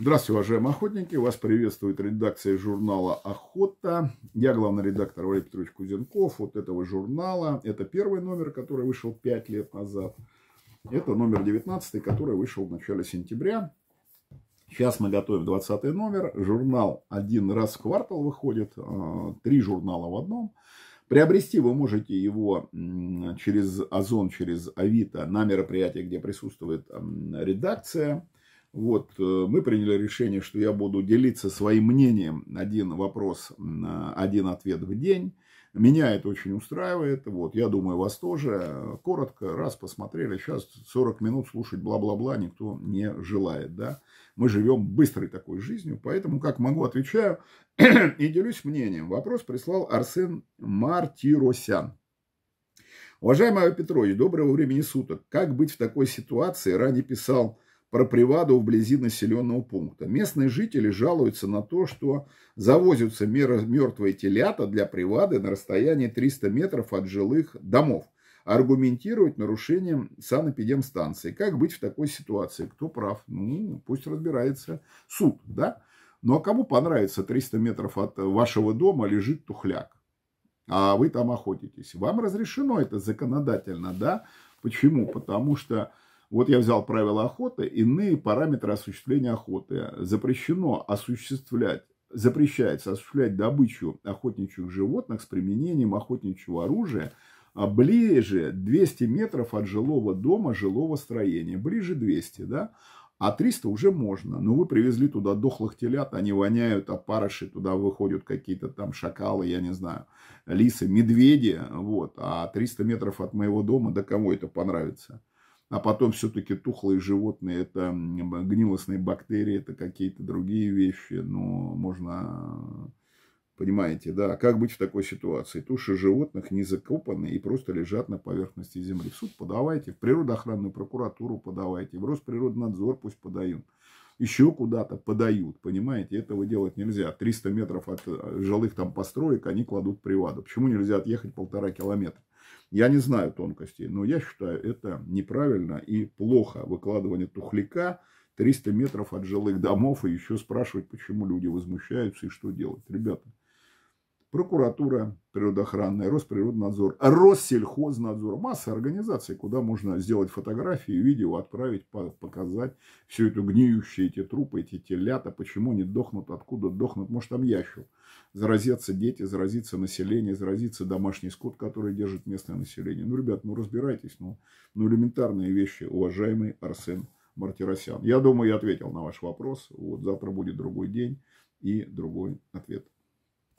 Здравствуйте, уважаемые охотники. Вас приветствует редакция журнала «Охота». Я главный редактор Валерий Петрович Кузенков вот этого журнала. Это первый номер, который вышел 5 лет назад. Это номер 19, который вышел в начале сентября. Сейчас мы готовим 20 номер. Журнал один раз в квартал выходит. А, три журнала в одном. Приобрести вы можете его через Озон, через Авито на мероприятии, где присутствует редакция. Вот, э, мы приняли решение, что я буду делиться своим мнением. Один вопрос, один ответ в день. Меня это очень устраивает. Вот, я думаю, вас тоже. Коротко, раз посмотрели. Сейчас 40 минут слушать бла-бла-бла никто не желает. Да? Мы живем быстрой такой жизнью. Поэтому, как могу, отвечаю и делюсь мнением. Вопрос прислал Арсен Мартиросян. Уважаемый Петрович, доброго времени суток. Как быть в такой ситуации? Ранее писал про приваду вблизи населенного пункта. Местные жители жалуются на то, что завозятся мертвые телята для привады на расстоянии 300 метров от жилых домов. Аргументируют нарушением санэпидемстанции. Как быть в такой ситуации? Кто прав? Ну, пусть разбирается суд, да? Ну, а кому понравится 300 метров от вашего дома лежит тухляк? А вы там охотитесь. Вам разрешено это законодательно, да? Почему? Потому что вот я взял правила охоты, иные параметры осуществления охоты. Запрещено осуществлять, запрещается осуществлять добычу охотничьих животных с применением охотничьего оружия а ближе 200 метров от жилого дома, жилого строения. Ближе 200, да? А 300 уже можно. Но вы привезли туда дохлых телят, они воняют, опарыши, туда выходят какие-то там шакалы, я не знаю, лисы, медведи. Вот. А 300 метров от моего дома, да кому это понравится? А потом все-таки тухлые животные, это гнилостные бактерии, это какие-то другие вещи, но можно, понимаете, да, как быть в такой ситуации? Туши животных не закопаны и просто лежат на поверхности земли. В суд подавайте, в природоохранную прокуратуру подавайте, в Росприроднадзор пусть подают еще куда-то подают, понимаете, этого делать нельзя. 300 метров от э, жилых там построек они кладут приваду. Почему нельзя отъехать полтора километра? Я не знаю тонкостей, но я считаю это неправильно и плохо. Выкладывание тухляка 300 метров от жилых домов и еще спрашивать, почему люди возмущаются и что делать. Ребята, прокуратура природоохранная, Росприроднадзор, Россельхознадзор, масса организаций, куда можно сделать фотографии, видео, отправить, показать всю эту гниющие эти трупы, эти телята, почему они дохнут, откуда дохнут, может там ящер. Заразятся дети, заразится население, заразится домашний скот, который держит местное население. Ну, ребят, ну разбирайтесь, ну, ну элементарные вещи, уважаемый Арсен Мартиросян. Я думаю, я ответил на ваш вопрос. Вот завтра будет другой день и другой ответ.